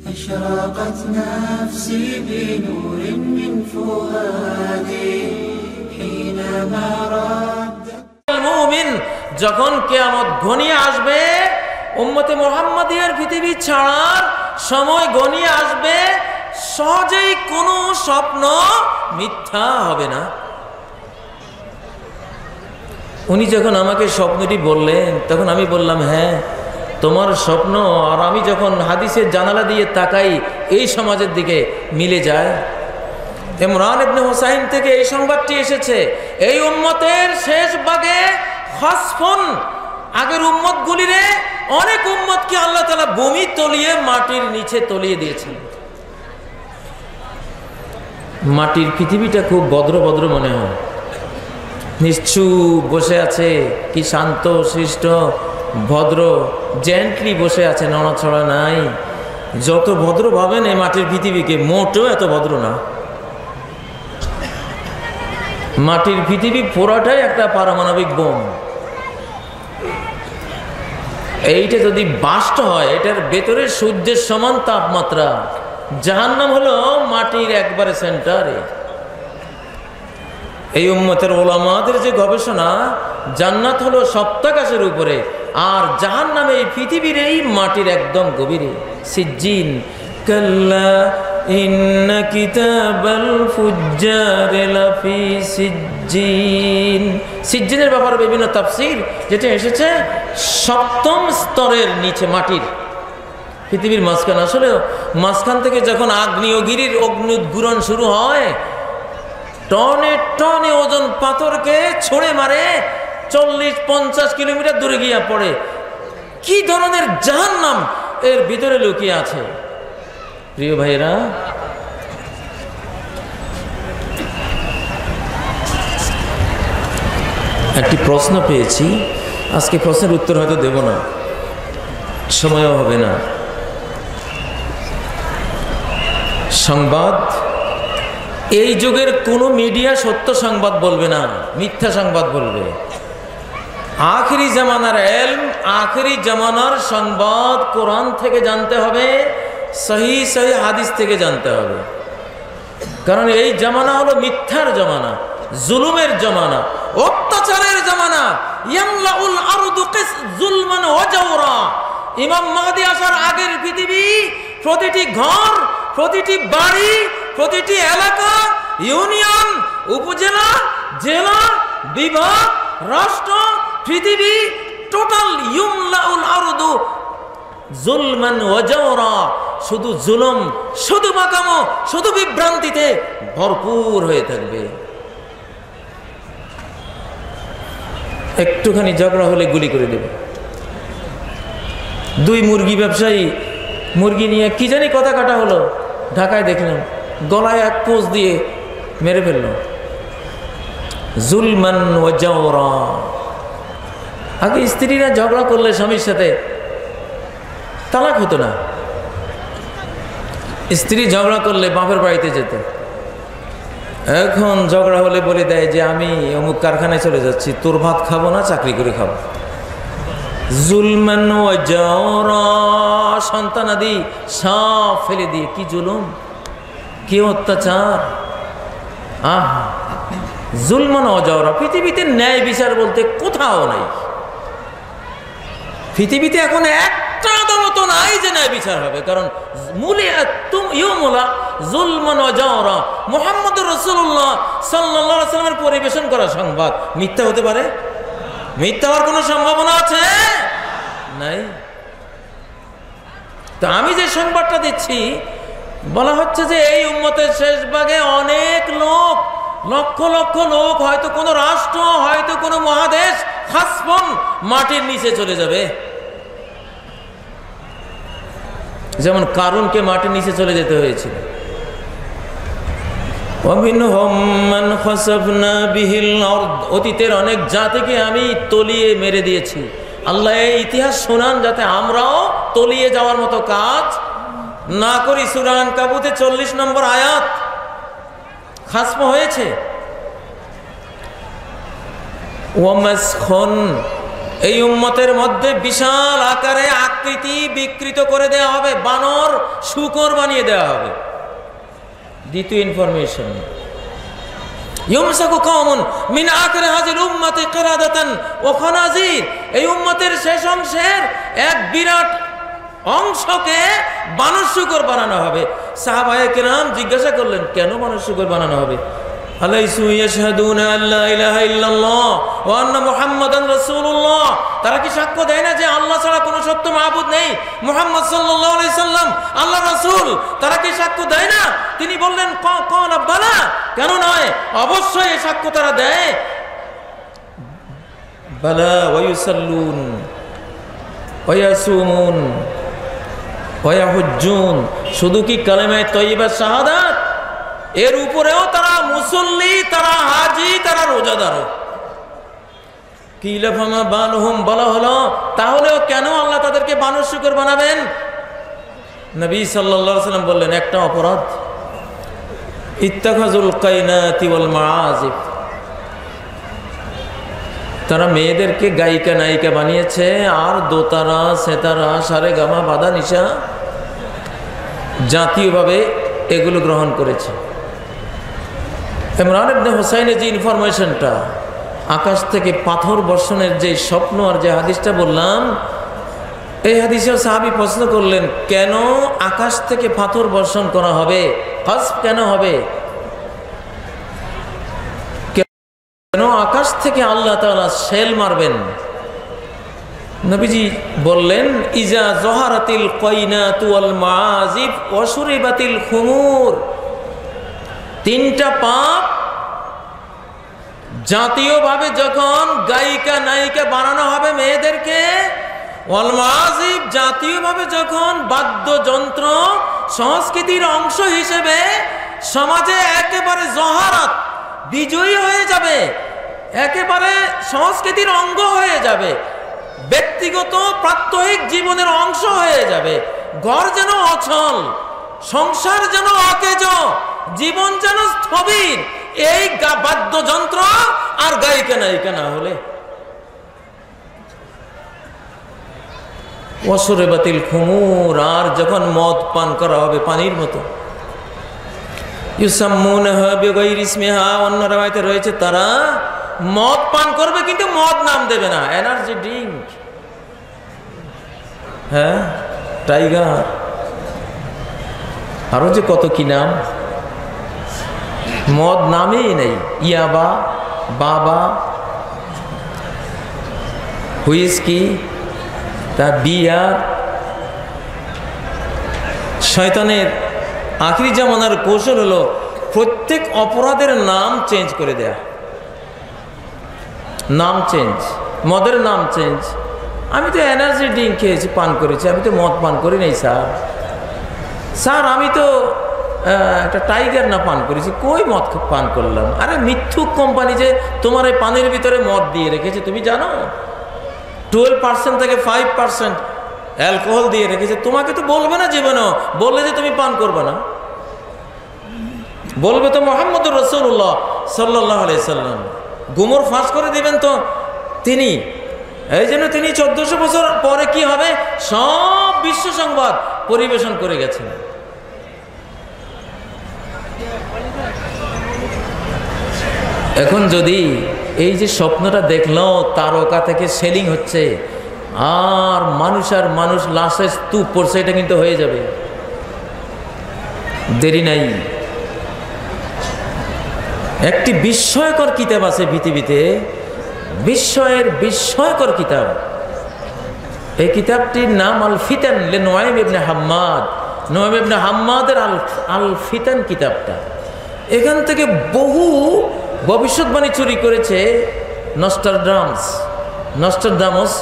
أشرقت نفسي بنور من فؤادي حينما رد মুমিন যখন কেয়ামত ঘনিয়ে আসবে উম্মতে মোহাম্মদিয়ার পৃথিবী ছাড়ার সময় ঘনিয়ে আসবে সহজেই কোনো স্বপ্ন মিথ্যা হবে না উনি যখন আমাকে স্বপ্নটি বললেন তখন আমি বললাম হ্যাঁ তোমার স্বপ্ন আর আমি যখন হাদিসের জানালা দিয়ে তাকাই, এই সমাজের দিকে মিলে যায়। ইমরান ইবনে হোসাইন থেকে এই সংবাদটি এসেছে, এই উম্মতের শেষ খসফন, আগের উম্মত গুলিরে অনেক উম্মতকে আল্লাহ তালা বমি তলিয়ে মাটির নিচে তলিয়ে দিয়েছেন। মাটির পৃথিবীটা খুব ভদ্র ভদ্র মনে হয়। নিশ্চুপ বসে আছে, কি শান্ত শিষ্ট ভদ্র জেন্টলি বসে আছে নড়াছড়া নাই। যত ভদ্র ভাবেন, এই মাটির পৃথিবীকে মোটেও এত ভদ্র না। মাটির পৃথিবী পুরাটাই একটা পারমাণবিক বোম। এইটা যদি বাস্ট হয়, এটার ভেতরে সূর্যের সমান তাপমাত্রা, জাহান্নাম হলো মাটির একবারে সেন্টারে এই উম্মতের ওলামাদের যে গবেষণা, জান্নাত হলো সপ্তাকাশের উপরে, আর জাহান নামে এই পৃথিবীর এই মাটির একদম গভীরে। সিজ্জিন, কাল্লা ইন্না কিতাবাল ফুজ্জার লাফি সিজ্জিন। সিজ্জিনের ব্যাপারে বিভিন্ন তাফসির, যেটা এসেছে সপ্তম স্তরের নিচে মাটির। পৃথিবীর মাঝখান আসলে মাঝখান থেকে যখন আগ্নেয়গিরির অগ্নুদ্গুরণ শুরু হয় টনে টনে ওজন পাথরকে ছড়ে মারে, চল্লিশ পঞ্চাশ কিলোমিটার দূরে গিয়া পড়ে। কি ধরনের জাহান নাম এর ভিতরে লুকিয়ে আছে? প্রিয় ভাইরা একটি প্রশ্ন পেয়েছি। আজকে প্রশ্নের উত্তর হয়তো দেব না। সময়ও হবে না। সংবাদ এই যুগের কোনো মিডিয়া সত্য সংবাদ বলবে না, মিথ্যা সংবাদ বলবে। আখেরি জামানার এলম, আখেরি জামানার সংবাদ কোরআন থেকে জানতে হবে, সহি সহি হাদিস থেকে জানতে হবে। কারণ এই জামানা হলো মিথ্যার জামানা, জুলুমের জামানা, অত্যাচারের জামানা। ইমাম আসার আগের পৃথিবী, প্রতিটি ঘর, প্রতিটি বাড়ি প্রতিটি এলাকা, ইউনিয়ন, উপজেলা, জেলা, বিভাগ, রাষ্ট্র, পৃথিবী, টোটাল ইউমলাউল আরদু জুলমান ওয়াজাওরা। শুধু জুলুম, শুধু মাকামো, শুধু বিভ্রান্তিতে ভরপুর হয়ে থাকবে। একটুখানি ঝগড়া হলে গুলি করে দেবে। দুই মুরগি ব্যবসায়ী, মুরগি নিয়ে কি জানি কথা কাটা হলো, ঢাকায় দেখলাম। গলায় এক পোজ দিয়ে মেরে ফেলল। জুলমান ওয়াজাওরা আগে স্ত্রীরা ঝগড়া করলে স্বামীর সাথে তালাক হতো না। স্ত্রী ঝগড়া করলে বাপের বাড়িতে যেত। এখন ঝগড়া হলে বলে দেয় যে, আমি অমুক কারখানায় চলে যাচ্ছি, তোর ভাত খাব না, চাকরি করে খাব। জুলমান সন্তানাদি সব ফেলে দিয়ে কি জুলুম? কি অত্যাচার? আহ জুলমান অজরা পৃথিবীতে ন্যায় বিচার বলতে কোথাও নাই। পৃথিবীতে এখন একটা আদালত নাই যে ন্যায় বিচার হবে। কারণ মূলে ইউমুলা জুলমান অজরা মোহাম্মদ রসুল্লাহ সাল্লাহ সাল্লামের পরিবেশন করা সংবাদ। মিথ্যা হতে পারে? মিথ্যা হওয়ার কোনো সম্ভাবনা আছে? নাই। তো আমি যে সংবাদটা দিচ্ছি বলা হচ্ছে যে এই উম্মতের শেষ ভাগে অনেক লোক, লক্ষ লক্ষ লোক, হয়তো কোনো রাষ্ট্র, হয়তো কোনো মহাদেশ খাসপন মাটির নিচে চলে যাবে। যেমন কারুনকে মাটির নিচে চলে যেতে হয়েছিল। অতীতের অনেক জাতিকে আমি তলিয়ে মেরে দিয়েছি। আল্লাহ এই ইতিহাস শোনান যাতে আমরাও তলিয়ে যাওয়ার মতো কাজ না করি সুরান কাবুতে চল্লিশ নম্বর আয়াত। খাসম হয়েছে। এই উম্মতের মধ্যে বিশাল আকারে আকৃতি বিকৃত করে দেওয়া হবে, বানর শুকর বানিয়ে দেওয়া হবে। দ্বিতীয় ইনফরমেশন মিন হাজির এই উম্মতের শেষ অংশের এক বিরাট অংশকে বানর শুকর বানানো হবে। সাহাবায়ে কেরাম জিজ্ঞাসা করলেন, কেন বানর শুকর বানানো হবে? তারা কি সাক্ষ্য দেয় না যে আল্লাহ ছাড়া কোনো সত্য মাহবুদ নেই? মুহাম্মদ সাল্লাম আল্লাহ রাসূল, তারা কি সাক্ষ্য দেয় না? তিনি বললেন বালা। কেন নয়? অবশ্যই এই সাক্ষ্য তারা দেয়। বালা ওয়ায়ুসাল্লুন ওয়ায়াসুমুন ওয়াহুজ্জুন। শুধু কি কালেমায়ে তয়্যিবা শাহাদাত? এর উপরেও তারা মুসল্লি, তারা হাজি, তারা রোজাদারও কিলাফামা বানহুম, বলা হলো, তাহলেও কেন আল্লাহ তাদেরকে বানর শুকর বানাবেন? নবী সাল্লাল্লাহু সাল্লাম বললেন, একটা অপরাধ। ইত্তাখাজুল কাইনাতি ওয়াল মাআজিফ তারা মেয়েদেরকে গায়িকা নায়িকা বানিয়েছে, আর দোতারা, সেতারা সারে গামা বাদা নিশা জাতীয়ভাবে এগুলো গ্রহণ করেছে। ইমরান ইবনে হোসাইনের যে ইনফরমেশনটা আকাশ থেকে পাথর বর্ষণের যে স্বপ্ন আর যে হাদিসটা বললাম, এই হাদিসেও সাহাবি প্রশ্ন করলেন, কেন আকাশ থেকে পাথর বর্ষণ করা হবে? ফার্স্ট কেন হবে? কেন আকাশ থেকে আল্লাহ তালা সেল মারবেন? নবীজি বললেন, ইজা জহারাতিল কয়নাতু ওয়াল মাজিব অসুরিবাতিল খুমুর তিনটা পাপ জাতীয়ভাবে যখন গায়িকা, নায়িকা বানানো হবে মেয়েদেরকে অলমাজিব জাতীয়ভাবে যখন বাদ্যযন্ত্র সংস্কৃতির অংশ হিসেবে সমাজে একেবারে জহারাত, বিজয়ী হয়ে যাবে, একেবারে সংস্কৃতির অঙ্গ হয়ে যাবে ব্যক্তিগত প্রাত্যহিক জীবনের অংশ হয়ে যাবে। ঘর যেন অচল, সংসার যেন অকেজ, জীবন যেন স্থবির, এই বাদ্যযন্ত্র আর গায়িকা নায়িকা না হলে। অসুরে বাতিল খুমুর, আর যখন মদ পান করা হবে পানির মতো। ইউসাম্মুন হবে গৈরিসমেহা অন্য রেওয়ায়তে রয়েছে তারা মদ পান করবে কিন্তু মদ নাম দেবে না এনার্জি ড্রিঙ্ক হ্যাঁ? টাইগার আরও যে কত কি নাম? মদ নামেই নেই। ইয়াবা, বাবা, হুইস্কি তা বিয়ার। শয়তানের আখরি জামানার কৌশল হলো প্রত্যেক অপরাধের নাম চেঞ্জ করে দেয়া। নাম চেঞ্জ মদের নাম চেঞ্জ আমি তো এনার্জি ড্রিঙ্ক খেয়েছি, পান করেছি, আমি তো মদ পান করি নাই, স্যার। স্যার, আমি তো একটা টাইগার না পান করেছি, কই মদ পান করলাম? আরে মিথ্যুক কোম্পানি যে তোমার এই পানির ভিতরে মদ দিয়ে রেখেছে, তুমি জানো? টুয়েলভ পার্সেন্ট থেকে ফাইভ পার্সেন্ট অ্যালকোহল দিয়ে রেখেছে, তোমাকে তো বলবে না জীবনও, বললে যে তুমি পান করবে না। বলবে তো মোহাম্মদ রসুল্লাহ সাল্লাহ সাল্লাম। গুমর ফাঁস করে দিবেন তো। তিনি, এই জন্য তিনি চোদ্দশো বছর পরে কি হবে? সব বিশ্ব সংবাদ পরিবেশন করে গেছেন। এখন যদি এই যে স্বপ্নটা দেখল, তারকা থেকে সেলিং হচ্ছে, আর মানুষ আর মানুষ লাশের স্তূপ পড়ছে, এটা কিন্তু হয়ে যাবে। দেরি নাই। একটি বিস্ময়কর কিতাব আছে পৃথিবীতে, বিস্ময়ের বিস্ময়কর কিতাব। এই কিতাবটির নাম আল ফিতান লে Nuaym ibn Hammad. Nuaym ibn হাম্মাদের al al Fitan কিতাবটা। এখান থেকে বহু ভবিষ্যৎবাণী চুরি করেছে নস্টার ড্রামস নস্টার দামস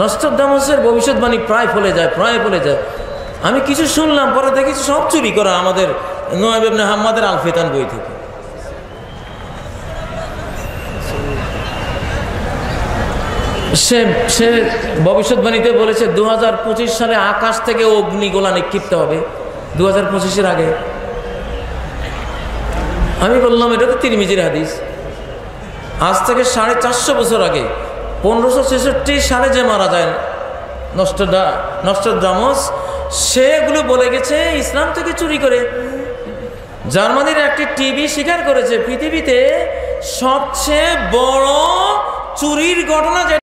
নস্টার দামসের ভবিষ্যৎবাণী প্রায় ফলে যায়, প্রায় ফলে যায়। আমি কিছু শুনলাম, পরে দেখেছি সব চুরি করা আমাদের নোয়েব ইবনে হাম্মাদের আল ফিতান বই থেকে। সে সে ভবিষ্যৎবাণীতে বলেছে দু হাজার পঁচিশ সালে আকাশ থেকে অগ্নিগোলা নিক্ষিপ্ত হবে। দু হাজার পঁচিশের আগে। আমি বললাম, এটা তো তিরমিজির হাদিস। আজ থেকে সাড়ে চারশো বছর আগে, পনেরোশো ছেষট্টি সালে যে মারা যায় নষ্টডা নষ্টডামস সেগুলো বলে গেছে, ইসলাম থেকে চুরি করে। জার্মানির একটি টিভি স্বীকার করেছে, পৃথিবীতে সবচেয়ে বড় চুরির ঘটনা